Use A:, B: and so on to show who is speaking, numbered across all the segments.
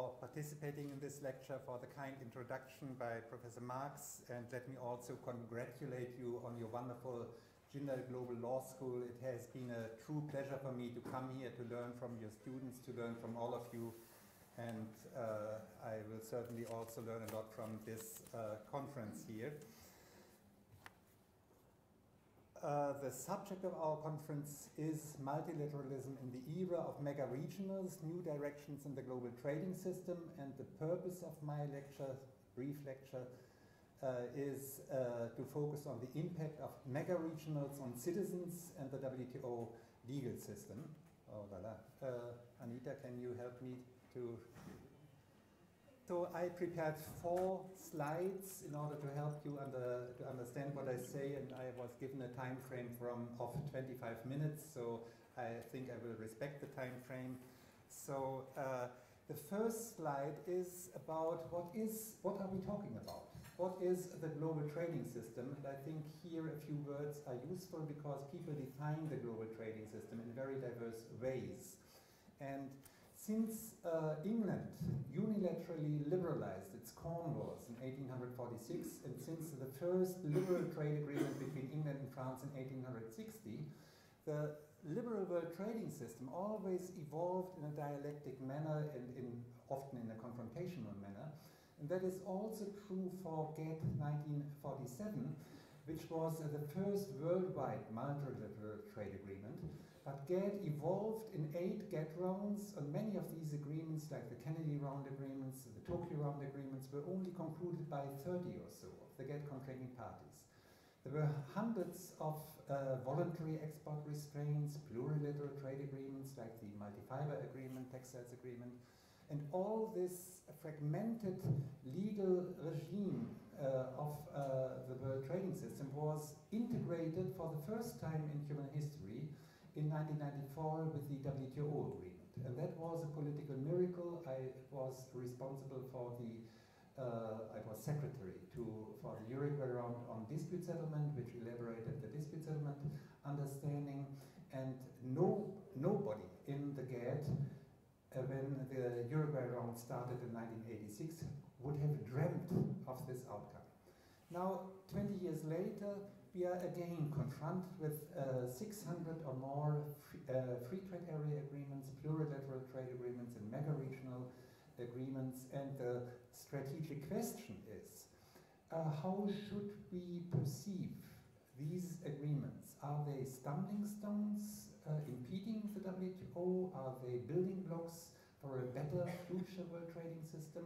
A: for participating in this lecture, for the kind introduction by Professor Marx, and let me also congratulate you on your wonderful Jindal Global Law School. It has been a true pleasure for me to come here to learn from your students, to learn from all of you, and uh, I will certainly also learn a lot from this uh, conference here. Uh, the subject of our conference is multilateralism in the era of mega regionals, new directions in the global trading system, and the purpose of my lecture, brief lecture, uh, is uh, to focus on the impact of mega regionals on citizens and the WTO legal system. Oh la. Uh, Anita, can you help me to so I prepared four slides in order to help you under, to understand what I say, and I was given a time frame from of 25 minutes, so I think I will respect the time frame. So uh, the first slide is about what is what are we talking about? What is the global trading system? And I think here a few words are useful because people define the global trading system in very diverse ways. And since uh, England unilaterally liberalized its corn laws in 1846, and since the first liberal trade agreement between England and France in 1860, the liberal world trading system always evolved in a dialectic manner and in, often in a confrontational manner. And that is also true for GATT 1947, which was the first worldwide multilateral trade agreement. But GATT evolved in eight GATT rounds, and many of these agreements, like the Kennedy Round agreements, the Tokyo Round agreements, were only concluded by 30 or so of the GATT contracting parties. There were hundreds of uh, voluntary export restraints, plurilateral trade agreements like the multi-fiber agreement, textiles agreement, and all this fragmented legal regime uh, of uh, the world trading system was integrated for the first time in human history in 1994 with the WTO agreement. And that was a political miracle. I was responsible for the uh, I was secretary to, for the Uruguay round on dispute settlement, which elaborated the dispute settlement understanding, and no, nobody in the GATT uh, when the Uruguay round started in 1986, would have dreamt of this outcome. Now, 20 years later, we are again confronted with uh, 600 or more free, uh, free, trade area agreements, plurilateral trade agreements, and mega regional agreements. And the strategic question is uh, how should we perceive these agreements? Are they stumbling stones uh, impeding the WTO? Are they building blocks for a better future world trading system?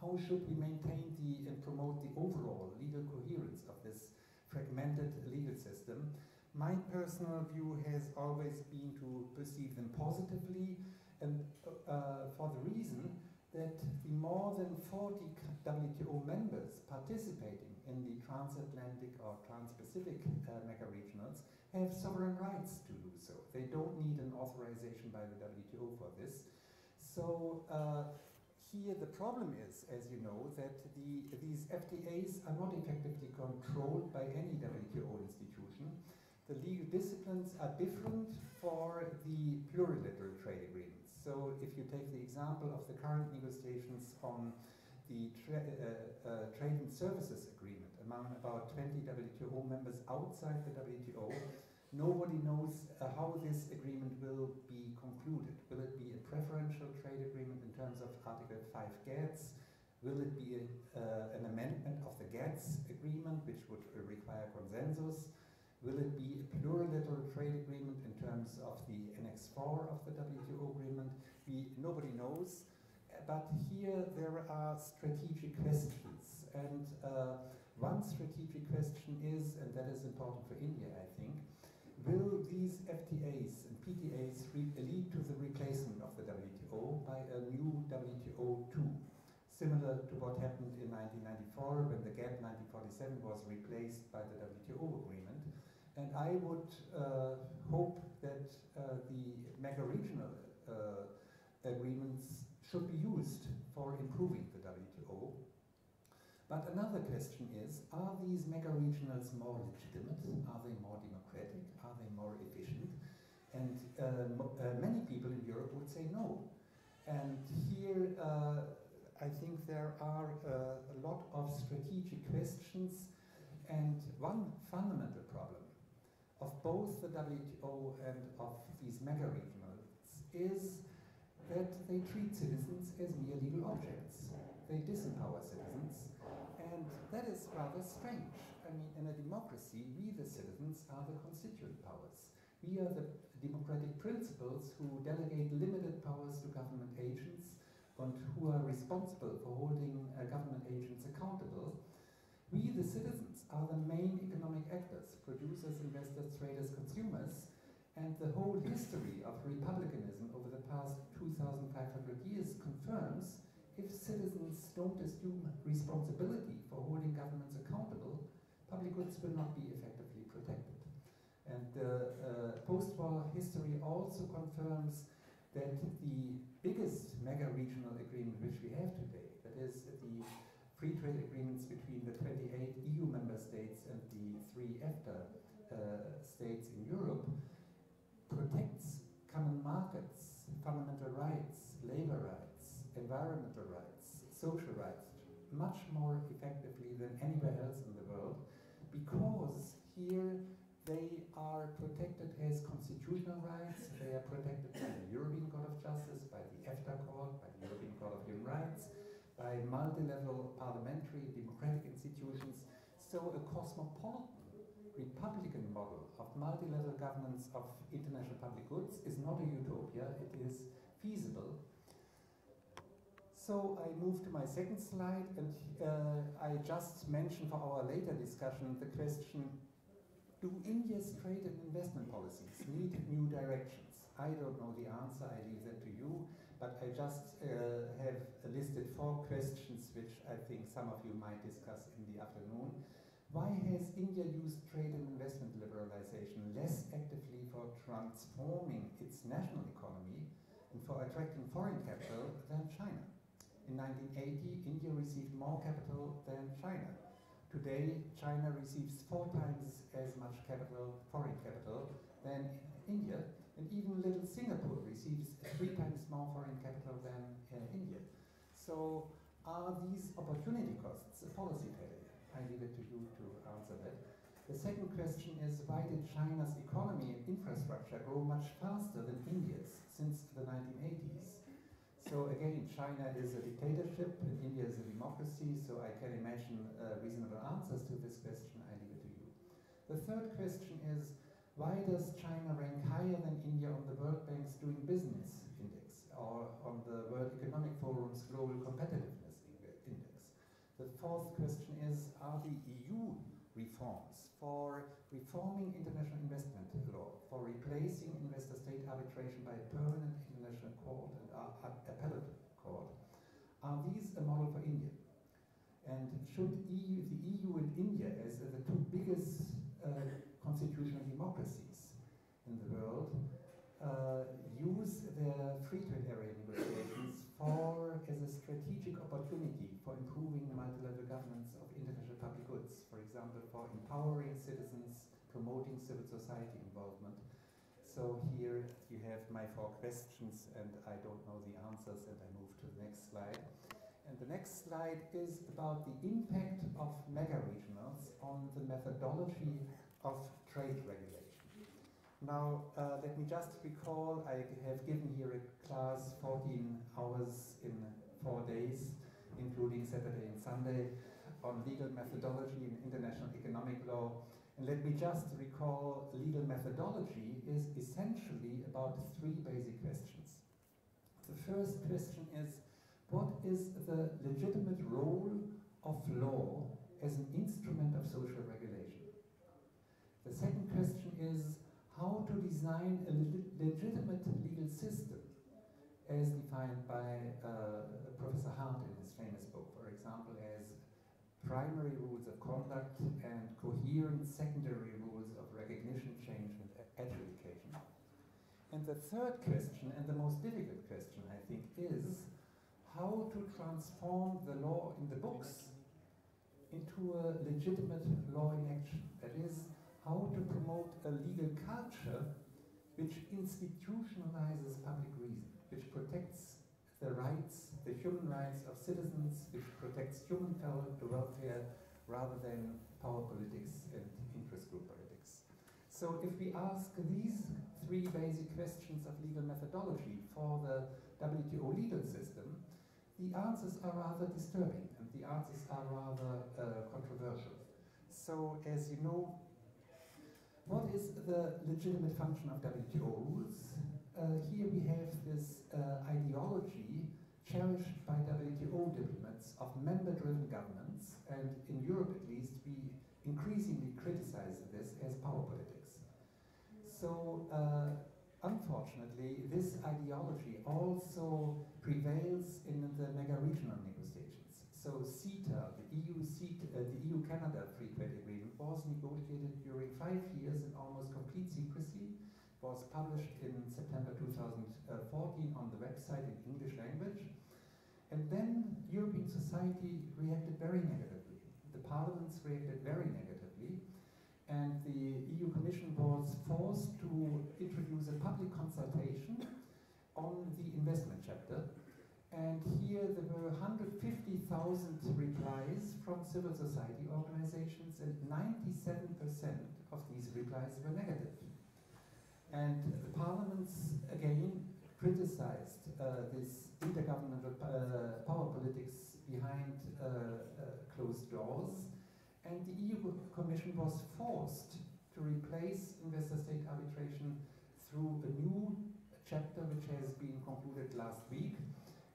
A: How should we maintain the and promote the overall legal coherence of this fragmented legal system? My personal view has always been to perceive them positively, and uh, for the reason that the more than 40 WTO members participating in the transatlantic or trans-Pacific uh, mega-regionals have sovereign rights to do so. They don't need an authorization by the WTO for this. So uh, here the problem is, as you know, that the, these FTAs are not effectively controlled by any WTO institution. The legal disciplines are different for the plurilateral trade agreements. So if you take the example of the current negotiations on the tra uh, uh, Trade and Services Agreement among about 20 WTO members outside the WTO, nobody knows uh, how this agreement will be concluded. Will it be a preferential trade agreement in terms of Article 5 GATS? Will it be a, uh, an amendment of the GATS agreement, which would require consensus? Will it be a plurilateral trade agreement in terms of the Annex 4 of the WTO agreement? We, nobody knows. But here there are strategic questions. And uh, one strategic question is, and that is important for India, I think, will these FTAs Lead to the replacement of the WTO by a new WTO 2? Similar to what happened in 1994 when the GATT 1947 was replaced by the WTO agreement. And I would uh, hope that uh, the mega regional uh, agreements should be used for improving the WTO. But another question is, are these mega-regionals more legitimate? Are they more democratic? Are they more efficient? And uh, uh, many people in Europe would say no. And here, uh, I think there are a lot of strategic questions and one fundamental problem of both the WTO and of these mega regionals is that they treat citizens as mere legal objects. They disempower citizens, and that is rather strange. I mean, in a democracy, we the citizens are the constituent powers. We are the democratic principals who delegate limited powers to government agents and who are responsible for holding uh, government agents accountable. We, the citizens, are the main economic actors, producers, investors, traders, consumers, and the whole history of republicanism over the past 2,500 years confirms if citizens don't assume responsibility for holding governments accountable, public goods will not be protected. And the uh, post-war history also confirms that the biggest mega-regional agreement which we have today, that is the free trade agreements between the 28 EU member states and the three EFTA uh, states in Europe, protects common markets, fundamental rights, labor rights, environmental rights, social rights, much more effectively than anywhere else in the world, because here they are protected as constitutional rights, they are protected by the European Court of Justice, by the EFTA Court, by the European Court of Human Rights, by multi-level parliamentary democratic institutions. So a cosmopolitan republican model of multi-level governance of international public goods is not a utopia, it is feasible. So I move to my second slide and uh, I just mentioned for our later discussion the question do India's trade and investment policies need new directions? I don't know the answer, I leave that to you, but I just uh, have listed four questions which I think some of you might discuss in the afternoon. Why has India used trade and investment liberalization less actively for transforming its national economy and for attracting foreign capital than China? In 1980, India received more capital than China. Today, China receives four times as much capital, foreign capital, than India, and even little Singapore receives three times more foreign capital than uh, India. So, are these opportunity costs a policy failure? I leave it to you to answer that. The second question is why did China's economy and infrastructure grow much faster than India's since the 1980s? So again, China is a dictatorship and India is a democracy, so I can imagine uh, reasonable answers to this question. I leave it to you. The third question is, why does China rank higher than India on the World Bank's Doing Business Index or on the World Economic Forum's Global Competitiveness Index? The fourth question is, are the EU reforms for reforming international investment law, for replacing investor-state arbitration by a permanent international court and appellate court, are these a model for India? And should EU, the EU and India, as the two biggest uh, constitutional democracies in the world, uh, use their free trade area negotiations for as a strategic opportunity for improving multilateral governance of international public goods, for example, for empowering citizens, promoting civil society involvement, so here you have my four questions and I don't know the answers and I move to the next slide. And the next slide is about the impact of mega-regionals on the methodology of trade regulation. Now, uh, let me just recall, I have given here a class 14 hours in four days, including Saturday and Sunday, on legal methodology in international economic law and let me just recall legal methodology is essentially about three basic questions. The first question is what is the legitimate role of law as an instrument of social regulation? The second question is how to design a legitimate legal system as defined by uh, Professor Hart in his famous book, for example, primary rules of conduct and coherent secondary rules of recognition, change, and adjudication. And the third question, and the most difficult question, I think, is how to transform the law in the books into a legitimate law in action. That is, how to promote a legal culture which institutionalizes public reason, which protects the rights, the human rights of citizens, which protects human welfare rather than power politics and interest group politics. So if we ask these three basic questions of legal methodology for the WTO legal system, the answers are rather disturbing and the answers are rather uh, controversial. So as you know, what is the legitimate function of WTO rules? Uh, here we have this ideology cherished by WTO diplomats of member-driven governments, and in Europe at least, we increasingly criticize this as power politics. So, uh, unfortunately, this ideology also prevails in the mega-regional negotiations. So CETA, the EU, CETA, uh, the EU-Canada Free Trade Agreement, was negotiated during five years in almost complete secrecy, was published in September 2014 on the website in English language. And then European society reacted very negatively. The parliaments reacted very negatively. And the EU Commission was forced to introduce a public consultation on the investment chapter and here there were 150,000 replies from civil society organizations, and 97% of these replies were negative. And the parliaments again criticized uh, this intergovernmental uh, power politics behind uh, uh, closed doors, and the EU Commission was forced to replace investor-state arbitration through a new chapter which has been concluded last week,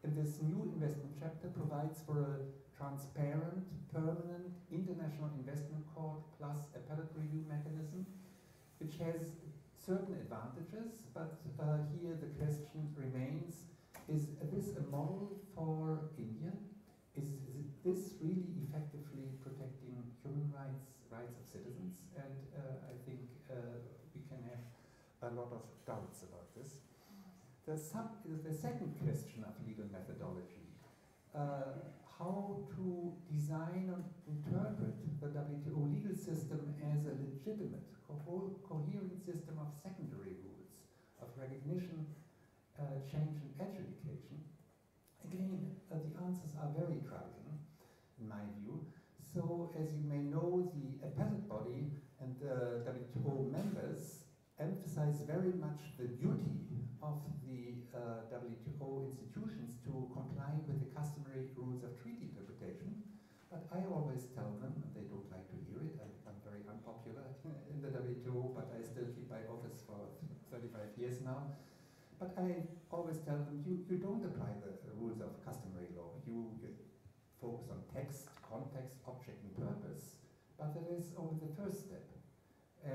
A: and this new investment chapter provides for a transparent, permanent international investment court plus appellate review mechanism, which has certain advantages, but uh, here the question remains, is this a model for India? Is, is this really effectively protecting human rights, rights of citizens? And uh, I think uh, we can have a lot of doubts about this. The, sub, the second question of legal methodology, uh, how to design and interpret the WTO legal system as a legitimate, co coherent system of secondary rules, of recognition, uh, change and adjudication. Again, uh, the answers are very troubling, in my view. So, as you may know, the appellate body and the WTO members emphasize very much the duty of the uh, WTO institutions to comply with the customary rules of treaty interpretation. But I always tell them, and they don't like to hear it, I, am very unpopular in the WTO, but I still keep my office for 35 years now. But I always tell them, you, you don't apply the rules of customary law. You, you focus on text, context, object, and purpose. But that is only the.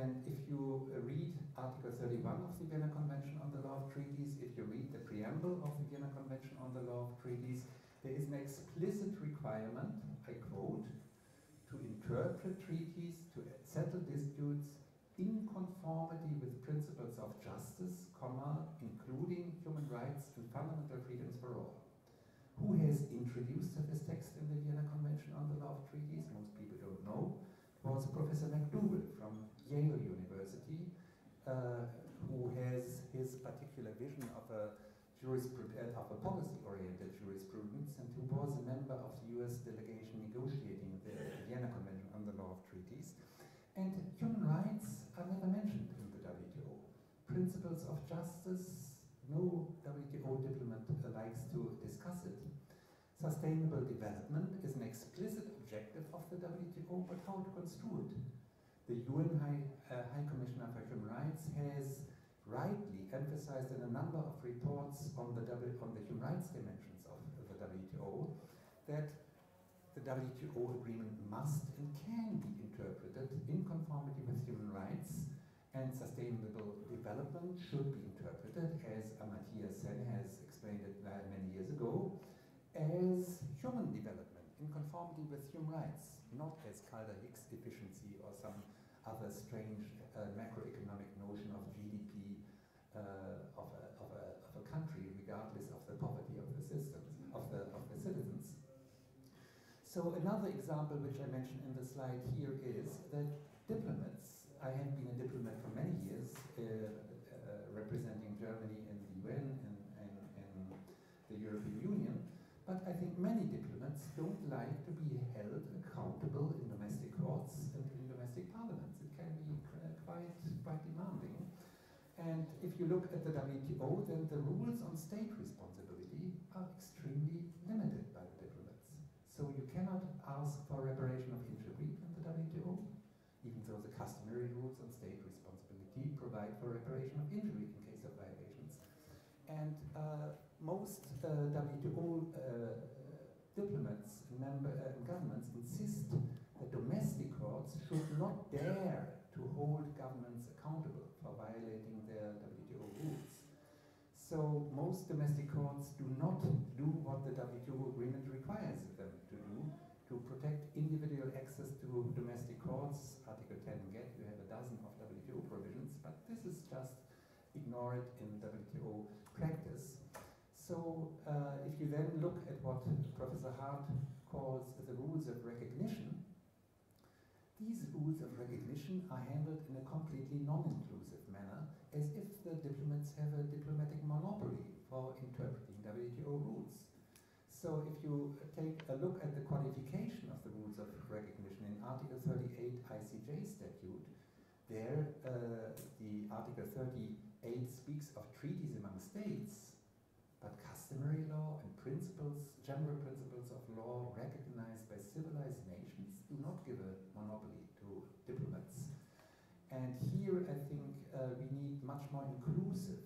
A: And if you uh, read Article 31 of the Vienna Convention on the Law of Treaties, if you read the preamble of the Vienna Convention on the Law of Treaties, there is an explicit requirement, I quote, to interpret treaties, to settle disputes in conformity with principles of justice, comma, including human rights and fundamental freedoms for all. Who has introduced this text in the Vienna Convention on the Law of Treaties? Most people don't know. Was Professor McDougal Yale University, uh, who has his particular vision of a jurisprudence, of a policy-oriented jurisprudence, and who was a member of the U.S. delegation negotiating the Vienna Convention on the Law of Treaties. And human rights are never mentioned in the WTO. Principles of justice, no WTO diplomat likes to discuss it. Sustainable development is an explicit objective of the WTO, but how to construe it? The UN High, uh, High Commissioner for Human Rights has rightly emphasized in a number of reports on the, w, on the human rights dimensions of the WTO that the WTO agreement must and can be interpreted in conformity with human rights and sustainable development should be interpreted, as Amartya Sen has explained it many years ago, as human development in conformity with human rights, not as Kaldor-Hicks efficiency or some other strange uh, macroeconomic notion of GDP uh, of, a, of, a, of a country, regardless of the poverty of the systems, of the, of the citizens. So another example which I mentioned in the slide here is that diplomats, I have been a diplomat for many years, uh, uh representing Germany in the UN and, and, and the European Union. But I think many diplomats don't like to be held accountable in domestic courts and in domestic parliaments. It can be uh, quite, quite demanding. And if you look at the WTO, then the rules on state responsibility are extremely limited by the diplomats. So you cannot ask for reparation of injury in the WTO, even though the customary rules on state responsibility provide for reparation of injury in case of violations. And uh, most uh, WTO uh, diplomats and, member, uh, governments insist that domestic courts should not dare to hold governments accountable for violating their WTO rules. So most domestic courts do not do what the WTO agreement requires them to do to protect individual access to domestic courts. Article 10 GATT, you have a dozen of WTO provisions, but this is just ignored in WTO practice. So uh, if you then look at what Professor Hart calls the rules of recognition, these rules of recognition are handled in a completely non-inclusive manner, as if the diplomats have a diplomatic monopoly for interpreting WTO rules. So if you take a look at the qualification of the rules of recognition in Article 38 ICJ statute, there uh, the Article 38 speaks of treaties among states, but customary law and principles, general principles of law recognized by civilized nations do not give a monopoly to diplomats. And here I think uh, we need much more inclusive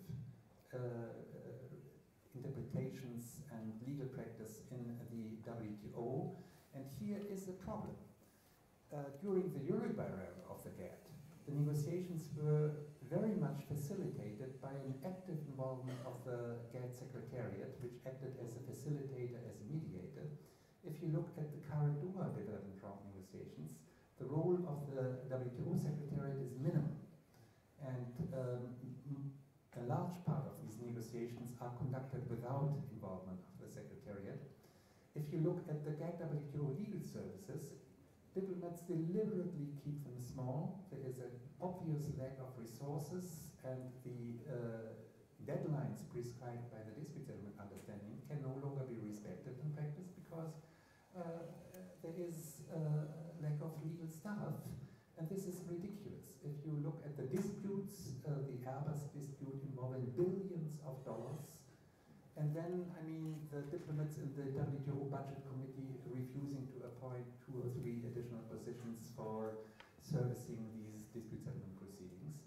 A: uh, uh, interpretations and legal practice in the WTO. And here is the problem. Uh, during the Uruguay round of the GATT, the negotiations were very much facilitated by an active involvement of the GATT Secretariat, which acted as a facilitator, as a mediator. If you look at the current Doha the role of the WTO Secretariat is minimal. And um, a large part of these negotiations are conducted without involvement of the Secretariat. If you look at the GATT WTO legal services, diplomats deliberately keep them small. There is an obvious lack of resources and the uh, deadlines prescribed by the dispute settlement understanding can no longer be respected in practice because uh, there is a lack of legal staff and this is ridiculous. If you look at the disputes, uh, the Airbus dispute involving billions of dollars, and then, I mean, the diplomats in the WTO budget committee refusing to appoint two or three additional positions for servicing these dispute settlement proceedings.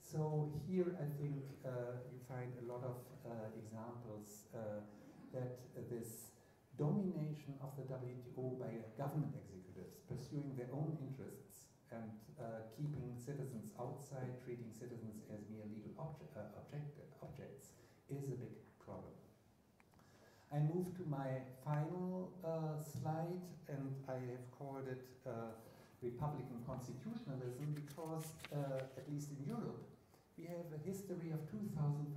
A: So here I think uh, you find a lot of uh, examples uh, that this domination of the WTO by government pursuing their own interests and uh, keeping citizens outside, treating citizens as mere legal obje uh, object objects is a big problem. I move to my final uh, slide, and I have called it uh, Republican constitutionalism because, uh, at least in Europe, we have a history of 2,500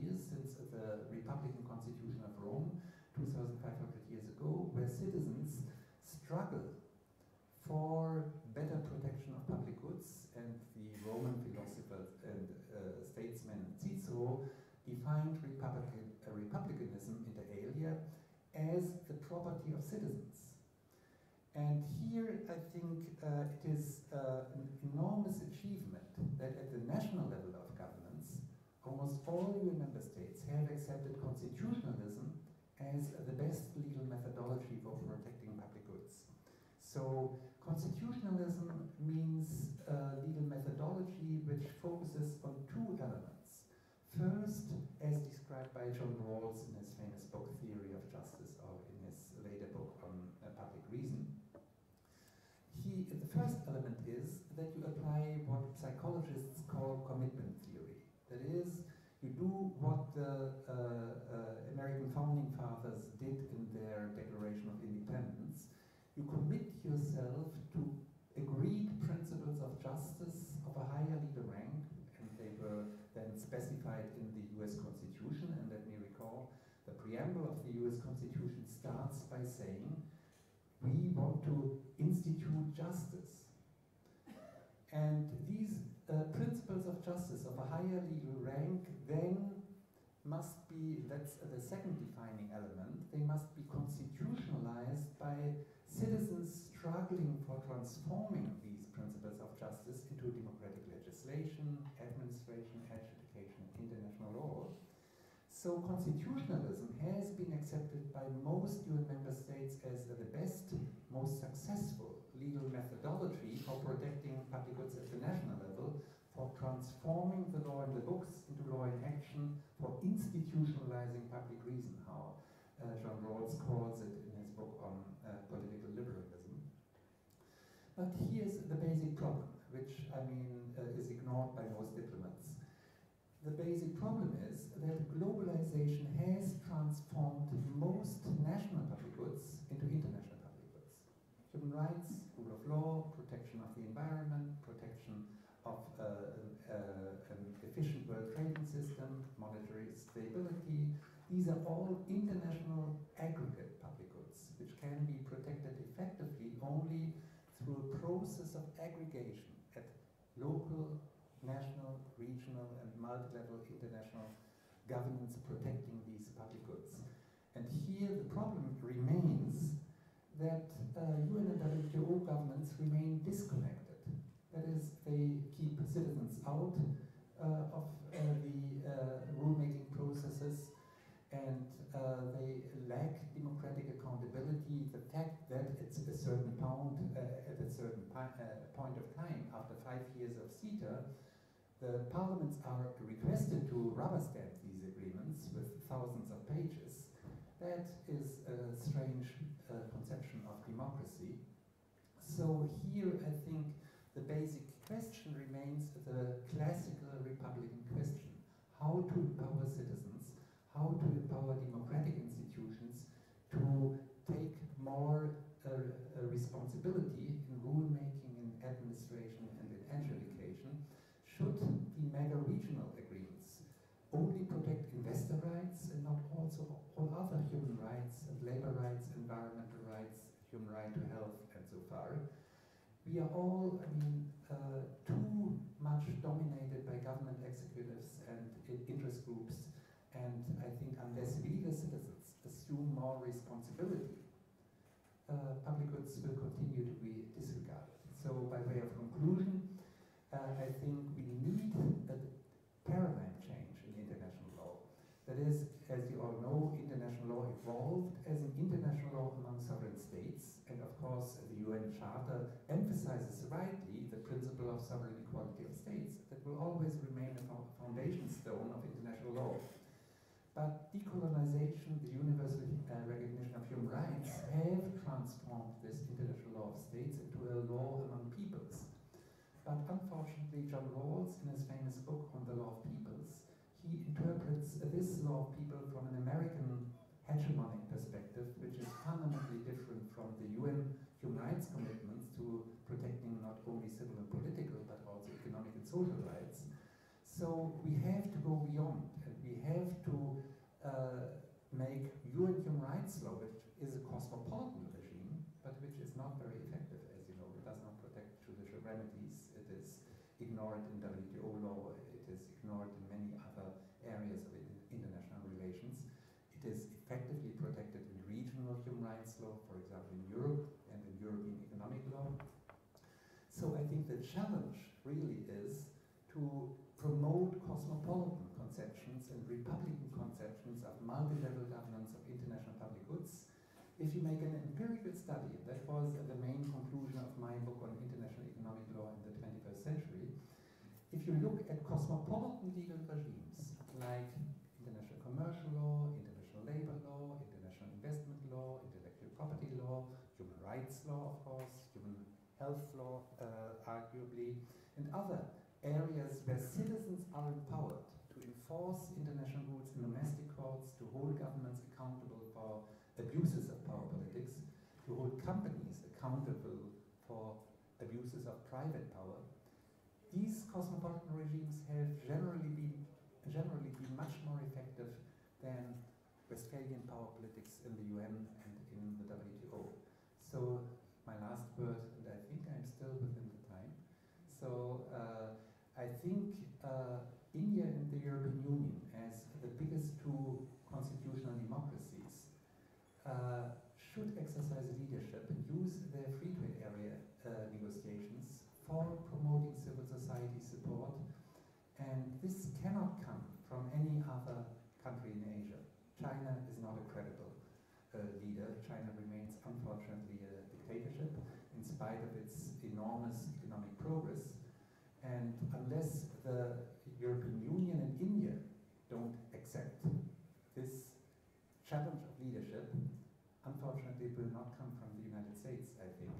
A: years since the Republican Constitution of Rome, 2,500 years ago, where citizens struggle for better protection of public goods, and the Roman philosopher and uh, statesman Cicero defined republican, uh, republicanism inter alia as the property of citizens. And here I think uh, it is uh, an enormous achievement that at the national level of governance, almost all EU member states have accepted constitutionalism as the best legal methodology for protecting public goods. So constitutionalism means uh, legal methodology which focuses on two elements First, as described by John Rawls in his famous book Theory of Justice, or in his later book on uh, public reason, he, the first element is that you apply what psychologists call commitment theory. That is, you do what the uh, uh, American founding fathers did in their Declaration of Independence. You commit yourself to agreed principles of justice of a higher legal rank, and they were then specified in the US Constitution. And let me recall, the preamble of the US Constitution starts by saying, we want to institute justice. And these uh, principles of justice of a higher legal rank then must be that's the second defining element, they must be constitutionalized by citizens struggling for transforming these principles of justice into democratic legislation, administration, education, international law. So constitutionalism has been accepted by most UN member states as the best, most successful legal methodology for protecting public goods at the national level, for transforming the law in the books into law in action, for institutionalizing public reason, how uh, John Rawls calls it in his book on uh, political liberalism. But here's the basic problem, which I mean uh, is ignored by most diplomats. The basic problem is that globalization has transformed most national public goods into international public goods. Human rights, rule of law, protection of the environment, protection of uh, uh, an efficient world trading system, monetary stability. These are all international aggregate public goods, which can be protected effectively only through a process of aggregation at local, national, regional, multi-level international governance protecting these public goods. And here the problem remains that uh, UN and WTO governments remain disconnected that is, they keep citizens out uh, of uh, the uh, rulemaking processes and uh, they lack democratic accountability. The fact that it's a certain pound uh, at a certain point of time after five years of CETA, the parliaments are requested to rubber stamp these agreements with thousands of pages. That is a strange conception of democracy. So here I think the basic question remains the classical Republican question. How to empower citizens, how to empower democratic institutions to take more uh, uh, responsibility all other human rights and labor rights, environmental rights, human right to health, and so far? we are all, I mean, uh, too much dominated by government executives and interest groups, and I think unless we the citizens assume more responsibility, uh, public goods will continue to be disregarded. So by way of conclusion, uh, I think we need a paradigm change in international law. That is, as you all know, international law evolved as an international law among sovereign states, and of course the UN Charter emphasizes rightly the principle of sovereign equality of states that will always remain a foundation stone of international law. But decolonization, the universal uh, recognition of human rights, have transformed this international law of states into a law among peoples. But unfortunately, John Rawls, in his famous book on the law of peoples, he interprets this law of people from an American hegemonic perspective, which is fundamentally different from the UN human rights commitments to protecting not only civil and political, but also economic and social rights. So we have to go beyond, and we have to uh, make UN human rights law, which is a cosmopolitan regime, but which is not very effective, as you know. It does not protect judicial remedies. It is ignored in WTO law. It is ignored in many other areas of international relations. It is effectively protected in regional human rights law, for example, in Europe and in European economic law. So I think the challenge really is to promote cosmopolitan conceptions and republican conceptions of multi-level governance of international public goods. If you make an empirical study, that was the main conclusion of my book on international economic law in the 21st century, if you look at cosmopolitan legal regimes like international commercial law, labor law, international investment law, intellectual property law, human rights law, of course, human health law, uh, arguably, and other areas where citizens are empowered to enforce international rules in domestic courts, to hold governments accountable for abuses of power politics, to hold companies accountable for abuses of private power. These cosmopolitan regimes have generally been generally been much more effective than Westphalian power politics in the UN and in the WTO. So my last word, and I think I'm still within the time. So uh, I think uh, India and the European Union, as the biggest two constitutional democracies, uh, should exercise leadership and use their free trade area uh, negotiations for promoting civil society support. And this cannot come from any other country in Asia. China is not a spite of its enormous economic progress. And unless the European Union and India don't accept this challenge of leadership, unfortunately, it will not come from the United States, I think.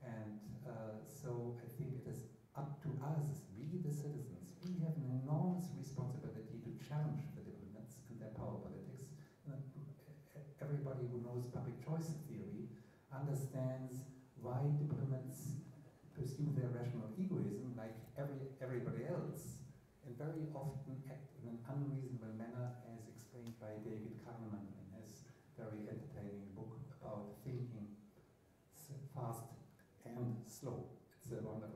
A: And uh, so I think it is up to us, we the citizens, we have an enormous responsibility to challenge the diplomats and their power politics. Everybody who knows public choice theory understands why diplomats pursue their rational egoism like every, everybody else and very often act in an unreasonable manner as explained by David Kahneman in his very entertaining book about thinking fast and slow. It's a wonderful